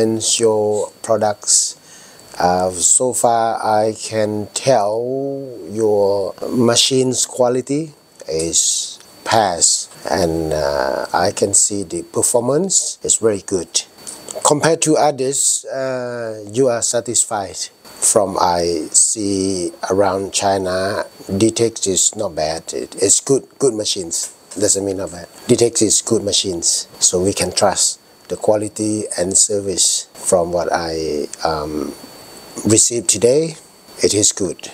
influence your products. Uh, so far, I can tell your machine's quality is pass and uh, I can see the performance is very good. Compared to others, uh, you are satisfied. From I see around China, DXTECH is not bad. It, it's good, good machines. Doesn't mean not bad. DXTECH is good machines, so we can trust the quality and service from what I um, received today. It is good.